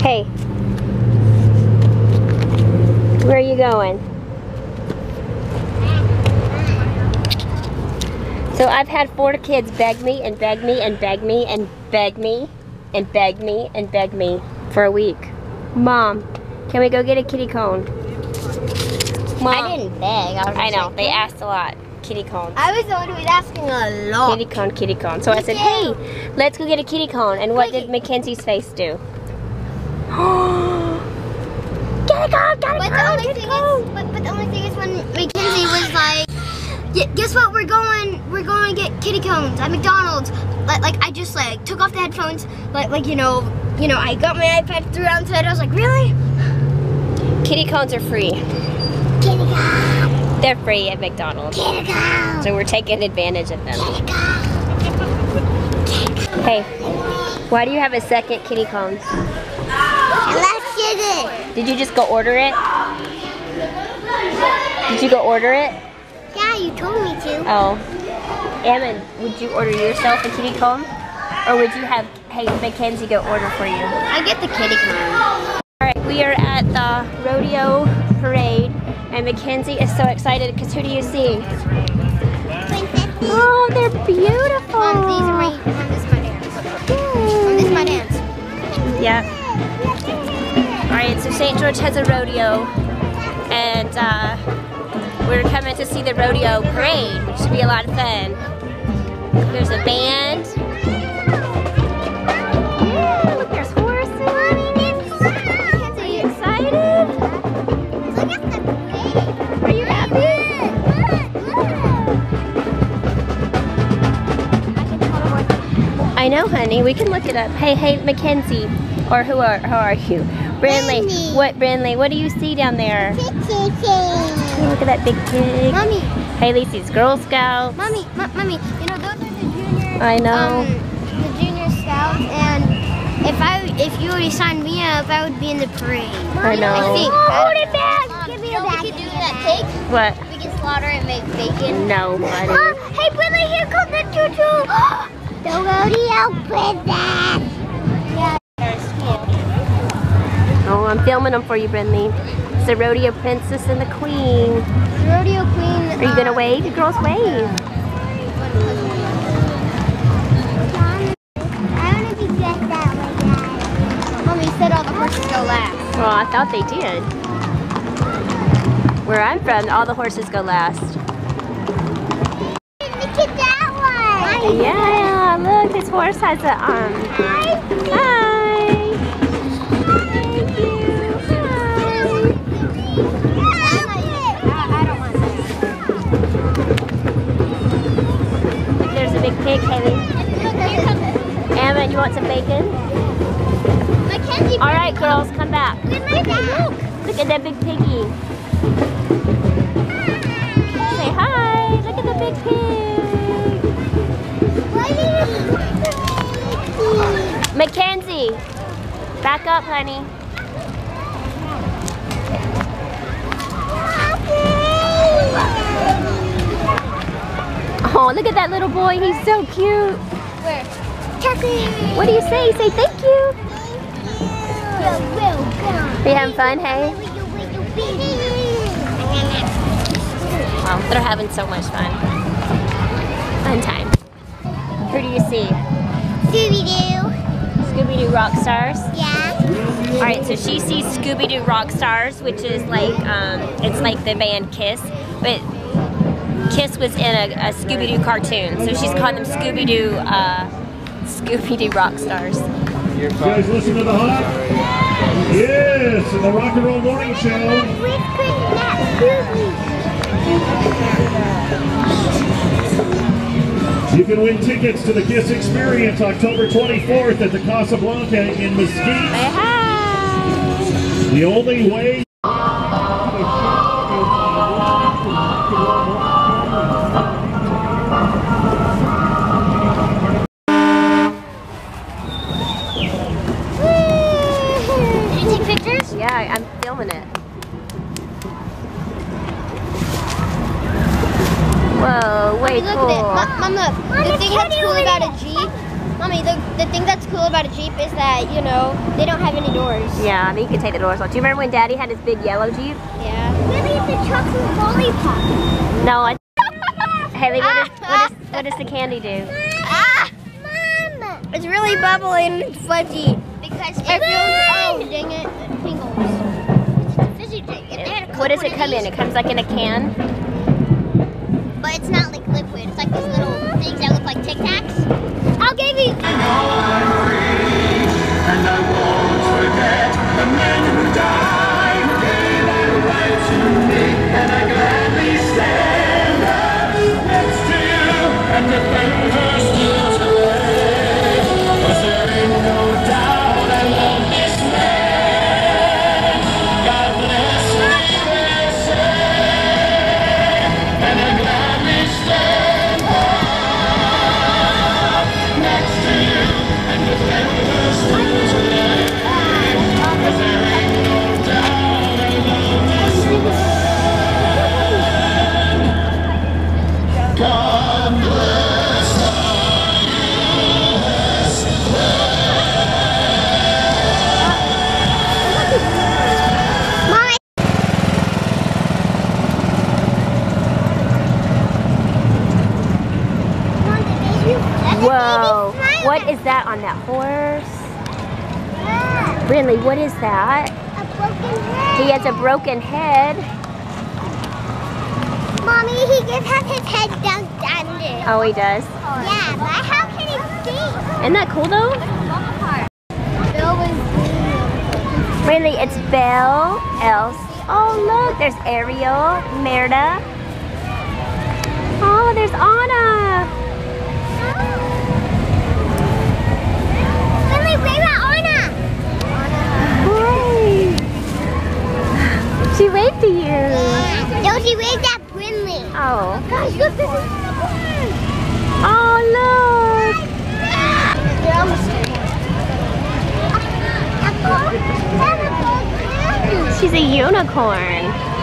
Hey. Where are you going? So I've had four kids beg me and beg me and beg me and beg me and beg me and beg me for a week. Mom, can we go get a kitty cone? Mom. I didn't beg. I, was I know, like, they asked a lot. Kitty cones. I was the one who was asking a lot. Kitty cone, kitty cone. So I said, hey, let's go get a kitty cone. And what did Mackenzie's face do? Kitty cone, kitty But the cone, only kitty thing cone. is, but, but the only thing is when Mackenzie was like, "Yeah, guess what? We're going, we're going to get kitty cones at McDonald's. Like, like I just like took off the headphones, like, like you know, you know, I got my iPad, threw it onto it. I was like, really? Kitty cones are free. Kitty cone, They're free at McDonald's. kitty cone, So we're taking advantage of them. kitty cone. Hey, why do you have a second kitty cone? Let's get it. Did you just go order it? Did you go order it? Yeah, you told me to. Oh. Ammon, would you order yourself a kitty cone? Or would you have, hey, Mackenzie go order for you? I get the kitty cone. Alright, we are at the rodeo parade and Mackenzie is so excited because who do you see? Oh, they're beautiful. Mom, these are my, mom, this is my dance. Mom, this is my dance. Yeah. Alright, so St. George has a rodeo and uh, we're coming to see the rodeo parade, which should be a lot of fun. There's a band. Yeah, look, there's horses. Are you excited? Are you happy? I know, honey. We can look it up. Hey, hey, Mackenzie, or who are who are you? Brindley. Brindley. What, Brindley? What do you see down there? Kitty Look at that big pig. Mommy, Hey, Lacey's Girl Scout. mommy, mo- mommy, you know those are the junior. I know. Um, the junior scouts, and if I, if you already signed me up, I would be in the parade. I know. I think. Hold it back. Give me you know what we can do that pig? What? We can slaughter and make bacon. No, buddy. Oh, hey, Billy, here comes the choo-choo. the rodeo princess. I'm filming them for you, Brindley. It's the rodeo princess and the queen. The rodeo queen. Are you gonna wave? The girls wave. I want to be that way. Mommy said all the horses go last. Well, I thought they did. Where I'm from, all the horses go last. Look at that one. Yeah, look, this horse has a um. Hi. Look, a Haley. Emma, you want some bacon? Mackenzie, All right, girls, come back. look at that. Look at that big piggy. Say hi. Look at the big pig. Mackenzie, back up, honey. Oh, look at that little boy. He's so cute. Where? What do you say? Say thank you. You're welcome. Are you having fun, hey? Wow, they're having so much fun. Fun time. Who do you see? Scooby-Doo. Scooby-Doo Rock Stars. Yeah. All right, so she sees Scooby-Doo Rock Stars, which is like, um, it's like the band Kiss, but Kiss was in a, a Scooby-Doo cartoon, so she's calling them Scooby-Doo, uh, Scooby-Doo Rock Stars. You guys listen to the Hot? Yes, the Rock and Roll Morning Show. Which could not Scooby? You can win tickets to the Kiss Experience October 24th at the Casablanca in Mesquite. The only way. Yeah, I- I'm filming it. Whoa, way Look cool. at it. Mom, Mom, look. the thing that's cool about a Jeep. Mommy, the, the thing that's cool about a Jeep is that, you know, they don't have any doors. Yeah, I mean, you can take the doors off. Do you remember when Daddy had his big yellow Jeep? Yeah. Maybe it's a chocolate lollipop. No, I. Haley, what, is, what, is, what does the candy do? Ah! Mom! It's really bubbly and it's fudgy. Because it feels, does it Coke come in? It comes like in a can? But it's not like liquid. It's like these little things that look like Tic Tacs. I'll give you. What is that on that horse? Brinley, what is that? A broken head. He has a broken head. Mommy, he just has his head down under. Oh, he does. Yeah, but how can he see? Isn't that cool though? Really, it's Belle, Elsa. Oh, look, there's Ariel, Merida. Oh, there's Anna. Billy, wave at Anna. Hi. She waved to you. No, she waved at Brinley. Oh. Guys, look, this is the. Oh, look. They're almost A gold, and a gold candy. She's a unicorn.